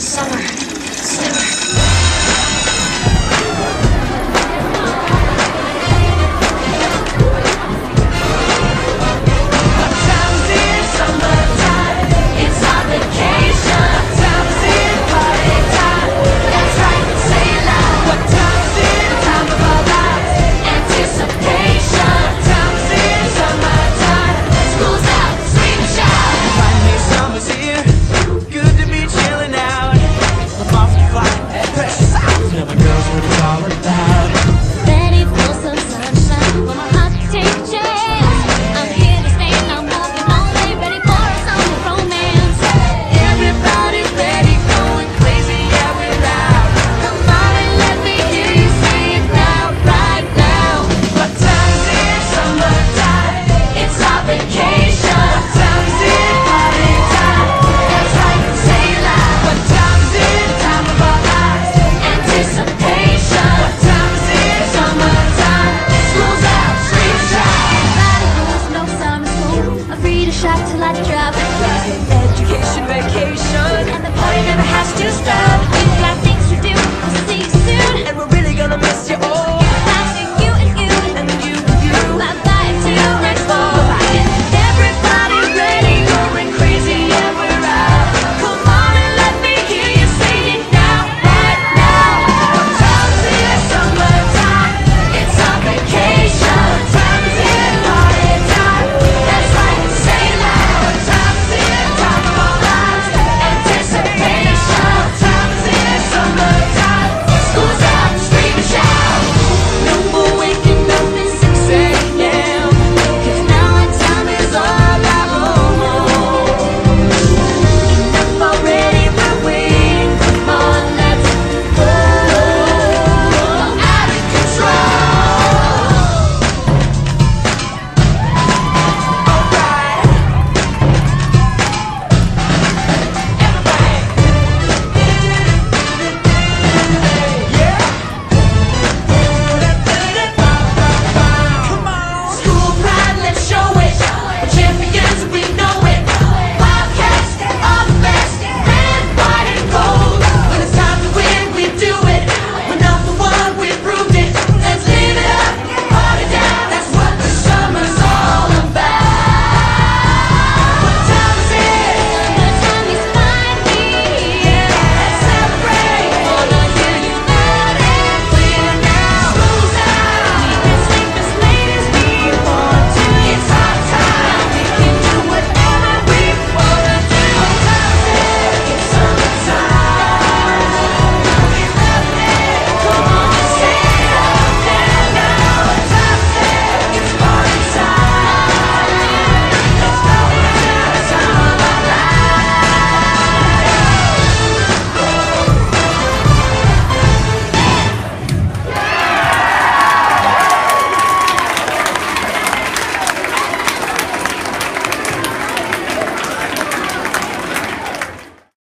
Summer.